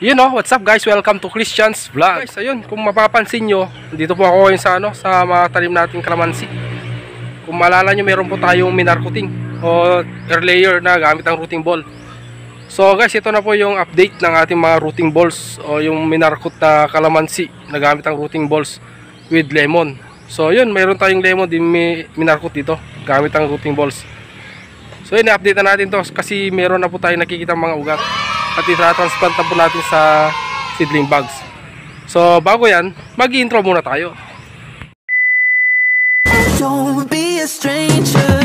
Yun know, what's up guys? Welcome to Christian's Vlog. Guys, ayun, kung mapapansin nyo, dito po ako ngayon sa, ano, sa mga talim nating kalamansi. Kung maalala nyo, meron po tayong minarkuting o air layer na gamit ang routing ball. So guys, ito na po yung update ng ating mga routing balls o yung minarkut na kalamansi na gamit ang routing balls with lemon. So yun, meron tayong lemon din minarkut dito gamit ang routing balls. So yun, i-update na natin to kasi meron na po tayo nakikita mga ugat at itatransplant na po natin sa seedling bags. So bago yan, mag-intro muna tayo. Don't be a stranger.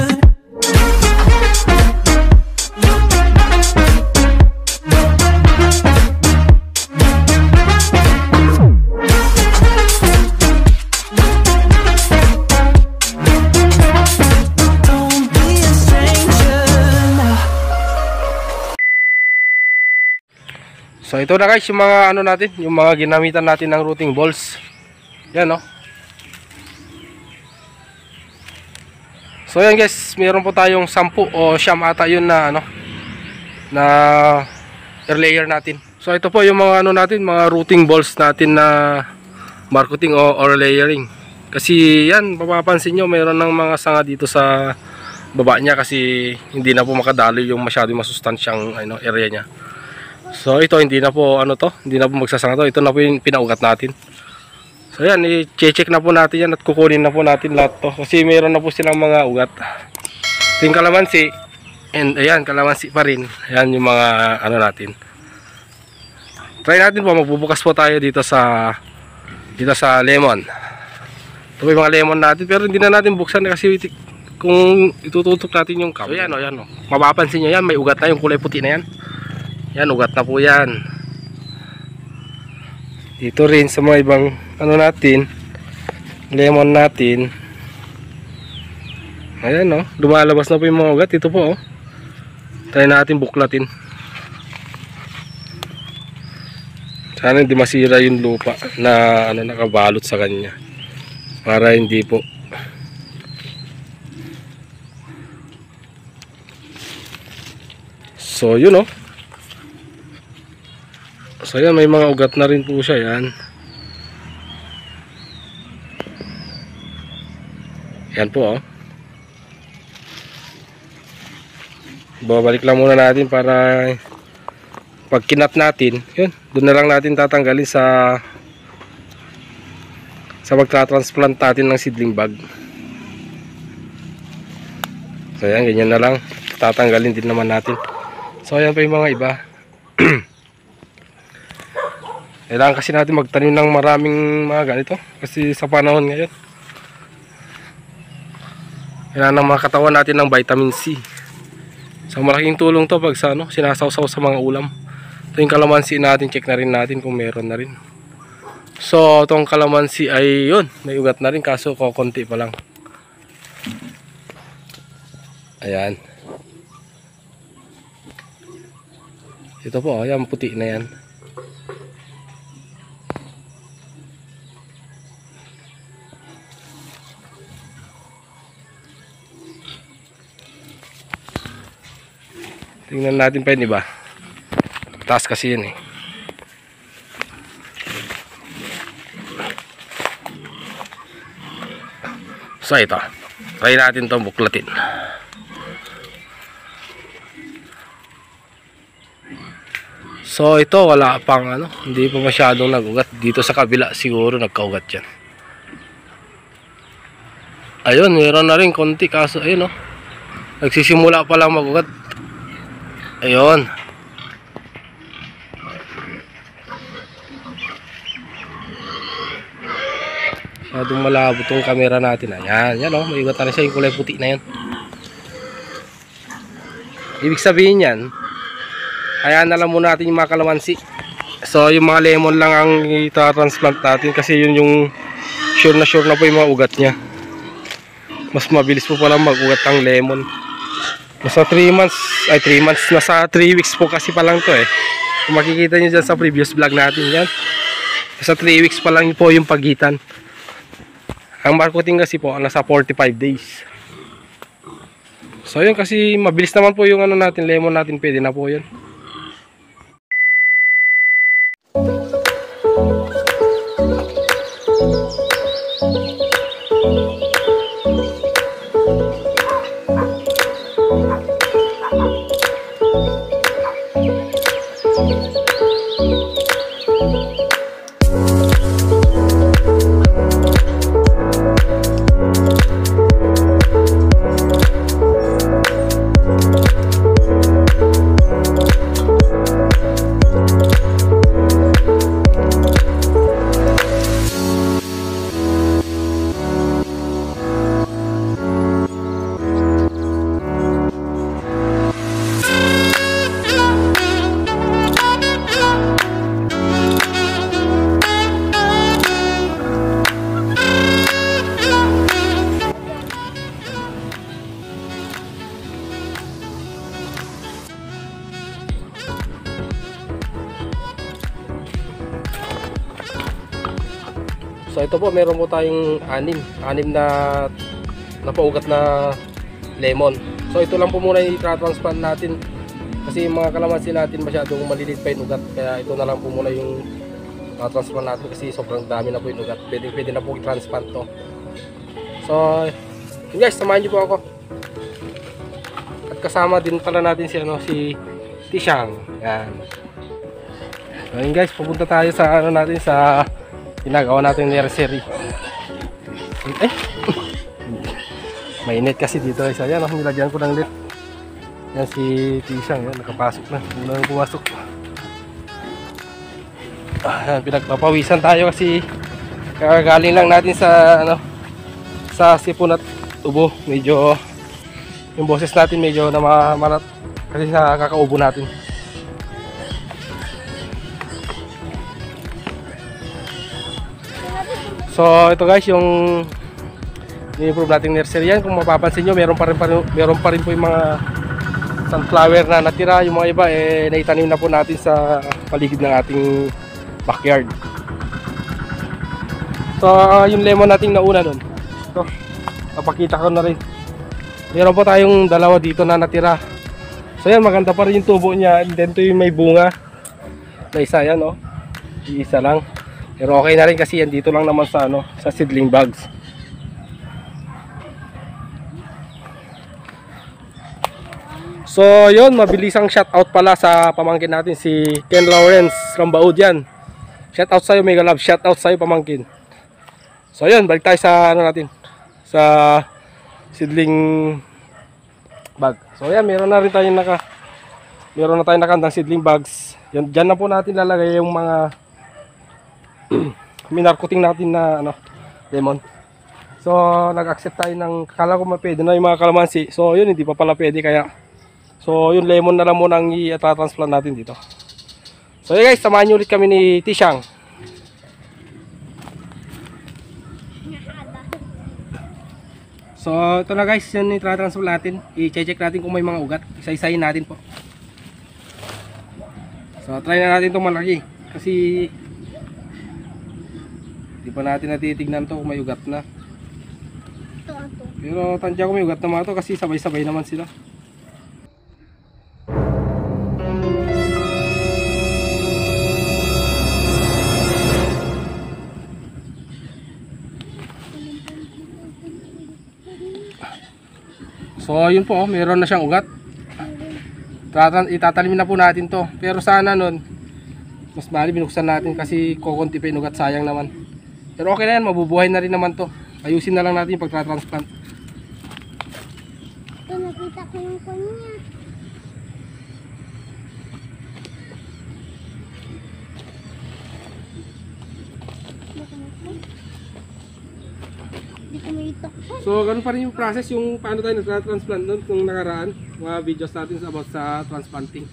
So ito na guys yung mga ano natin, yung mga ginamitan natin ng routing balls. Yan no. So yan guys, meron po tayong 10 o siyam ata yun na ano na air layer natin. So ito po yung mga ano natin, mga routing balls natin na marketing o or layering. Kasi yan, mapapansin nyo, mayroon ng mga sanga dito sa baba niya kasi hindi na po makadali yung masyadong masustansyang ano, area niya. So ito hindi na po ano to, hindi na po magsasanga to. Ito na po yung pinaugat natin. So yan, i-check na po natin yan at kukunin na po natin lahat to kasi meron na po silang mga ugat. Ito yung kalamansi and ayan, kalamansi pa rin. Ayan yung mga ano natin. Try natin po, magbubukas po tayo dito sa dito sa lemon. Ito po yung mga lemon natin pero hindi na natin buksan kasi kung itututok natin yung cup. So yan o, yan o. Mapapansin nyo yan, may ugat na yung kulay puti na yan. Yan, ugat na po yan. Dito rin sa mga ibang ano natin, lemon natin. Ayan no, lumalabas na po yung mga ugat. Ito po oh. Try natin buklatin. Sana hindi masira yung lupa na ano nakabalot sa kanya. Para hindi po So yun oh. So yan, may mga ugat na rin po siya yan. Yan po oh. Babalik lang muna natin para pag kinat natin, yun, doon na lang natin tatanggalin sa sa magta-transplant natin ng seedling bag. So yan, ganyan na lang. Tatanggalin din naman natin. So yan pa yung mga iba. Kailangan kasi natin magtanim ng maraming mga ganito kasi sa panahon ngayon. Kailangan ng mga katawan natin ng vitamin C. So malaking tulong to pag sa ano, sinasawsaw sa mga ulam. Ito yung kalamansi natin, check na rin natin kung meron na rin. So itong kalamansi ay yun, may ugat na rin kaso konti pa lang. Ayan. Ito po, ayan puti na yan. Tingnan natin pa yun iba. Taas kasi yun eh. So ito. Try natin itong buklatin. So ito wala pang ano, hindi pa masyadong nagugat. Dito sa kabila siguro nagkaugat yan. Ayun, meron na rin konti kaso ayun oh. Nagsisimula pa lang magugat. Ayun. Masyadong malabo tong camera natin. Ayan, yan oh, may ugat na siya yung kulay puti na yan. Ibig sabihin yan, Hayaan na lang muna natin yung mga kalamansi. So yung mga lemon lang ang ita-transplant natin kasi yun yung sure na sure na po yung mga ugat niya. Mas mabilis po pala mag-ugat ang lemon. Nasa 3 months, ay 3 months, nasa 3 weeks po kasi pa lang to eh. Kung makikita nyo dyan sa previous vlog natin yan. Nasa 3 weeks pa lang po yung pagitan. Ang marketing kasi po, nasa 45 days. So yun kasi mabilis naman po yung ano natin, lemon natin, pwede na po yun. So ito po, meron po tayong anim. Anim na napaugat na lemon. So ito lang po muna yung i-transplant natin. Kasi yung mga kalamansi natin masyadong maliliit pa yung ugat. Kaya ito na lang po muna yung transplant natin kasi sobrang dami na po yung ugat. Pwede, pwede na po i-transplant to. So, yun guys, samahan niyo po ako. At kasama din pala natin si ano si Tishang. Yan. So yun guys, pupunta tayo sa ano natin sa ginagawa natin nursery. Eh. Mainit kasi dito guys. Ayan, oh, nilagyan ko ng lit. Yan si Tishang, yan, nakapasok na. Muna nang pumasok. Ah, yan, pinagpapawisan tayo kasi kakagaling lang natin sa ano sa sipon at ubo. Medyo yung boses natin medyo namamarat kasi sa kakaubo natin. So ito guys yung i-improve nating nursery yan. Kung mapapansin nyo meron pa rin, pa rin, meron pa rin po yung mga sunflower na natira. Yung mga iba eh naitanim na po natin sa paligid ng ating backyard. So yung lemon nating nauna nun. Ito, napakita ko na rin. Meron po tayong dalawa dito na natira. So yan maganda pa rin yung tubo niya. And then ito yung may bunga. Na isa yan oh. Isa lang. Pero okay na rin kasi yan dito lang naman sa ano, sa seedling bags. So, yun, mabilisang shoutout pala sa pamangkin natin si Ken Lawrence Rambaud yan. Shoutout sa'yo, Mega Love. Shoutout sa'yo, pamangkin. So, yun, balik tayo sa ano natin. Sa seedling bag. So, yan, meron na rin tayong naka meron na tayong nakandang seedling bags. Yan, dyan na po natin lalagay yung mga minarkuting natin na ano, lemon. So, nag-accept tayo ng kala ko mapwede na yung mga kalamansi. So, yun, hindi pa pala pwede kaya So, yung lemon na lang muna ang i-transplant natin dito. So, yun guys, samahan nyo ulit kami ni Tishang. So, ito na guys, yan yung transplant natin. I-check natin kung may mga ugat. Isa-isayin natin po. So, try na natin itong malaki. Kasi, di pa natin natitignan to kung may ugat na. Pero tansya ko may ugat na mga to kasi sabay-sabay naman sila. So yun po, oh, meron na siyang ugat. Tatan itatalimin na po natin to. Pero sana nun, mas mali binuksan natin kasi kukunti pa yung ugat, sayang naman. Pero okay na yan, mabubuhay na rin naman to. Ayusin na lang natin yung pagtra-transplant. Ito, nakita ko yung kanya. So ganun pa rin yung process yung paano tayo nagtra-transplant nun nung nakaraan. Mga videos natin about sa transplanting.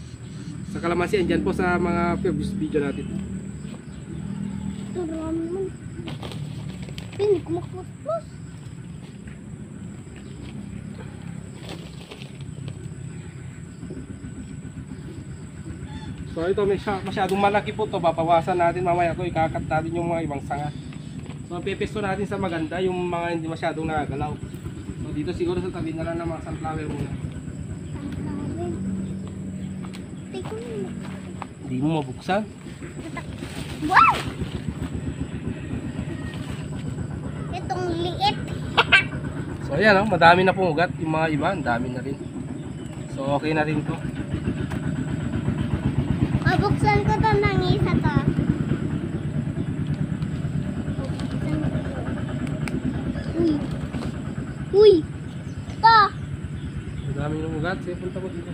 Sa kalamansi, andyan po sa mga previous video natin. Ito. Hindi ko makapos. So ito masyadong malaki po to babawasan natin mamaya to ikakat natin yung mga ibang sanga. So pepesto natin sa maganda yung mga hindi masyadong nagagalaw. So dito siguro sa tabi na lang ng mga sunflower muna. Yun. Hindi mo mabuksan. Wow! Itong liit. So ayan oh, madami na pong ugat yung mga iba, ang dami na rin. So okay na rin to. Mabuksan Bubuksan ko to ng isa to. Ko. Uy. Uy. To. Ang dami ng ugat. Sige, punta mo dito.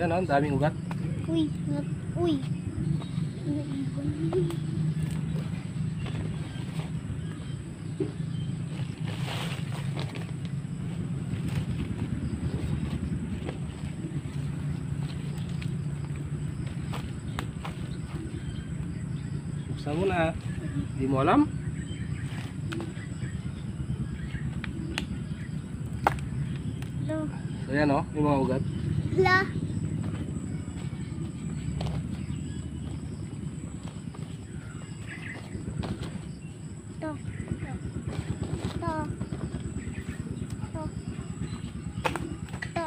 So yan, ah, ang daming ugat. Uy. Uy. Buksan mo na. Hindi mo alam? Lo. So yan, oh, yung mga ugat. La. To. To. To. To. To.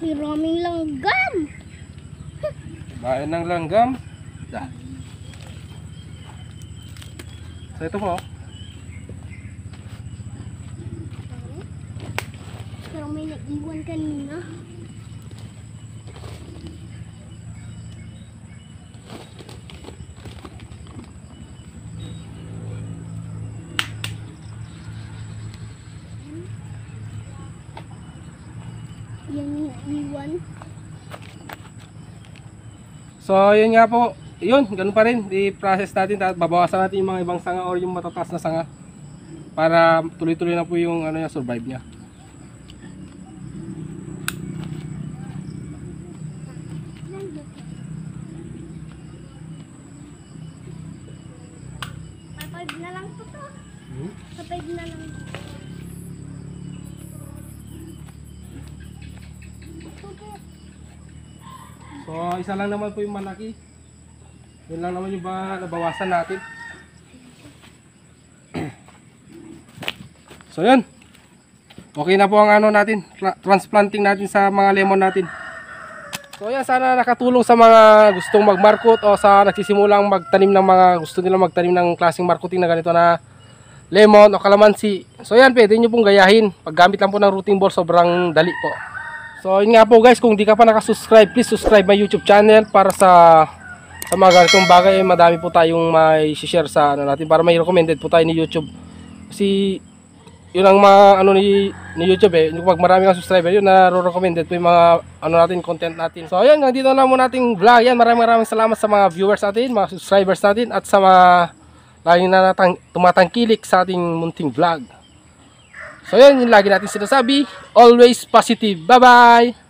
May raming langgam. Bayan ng langgam. Da. So ito po. Pero may naiwan kanina. Yan yung naiwan. So, yun nga po. Yun, ganun pa rin. I-process natin. at Babawasan natin yung mga ibang sanga or yung matataas na sanga. Para tuloy-tuloy na po yung ano niya, survive niya. Kapag na lang po to. Hmm? Kapag na lang. Ito So, isa lang naman po yung malaki. Yun lang naman yung ba nabawasan natin. so, yun. Okay na po ang ano natin, tra- transplanting natin sa mga lemon natin. So, yan, sana nakatulong sa mga gustong magmarkot o sa nagsisimulang magtanim ng mga gusto nila magtanim ng klaseng marketing na ganito na lemon o kalamansi. So, yan, pwede nyo pong gayahin. Paggamit lang po ng routing ball, sobrang dali po. So yun nga po guys, kung di ka pa nakasubscribe, please subscribe my YouTube channel para sa sa mga ganitong bagay, eh, madami po tayong may share sa ano natin para may recommended po tayo ni YouTube. Kasi yun ang mga ano ni, ni YouTube eh, pag marami kang subscriber, yun na recommended po yung mga ano natin, content natin. So ayun, dito lang muna ating vlog. Yan, maraming maraming salamat sa mga viewers natin, mga subscribers natin at sa mga laging na natang, tumatangkilik sa ating munting vlog. So yun, yung lagi natin sinasabi. Always positive. Bye-bye!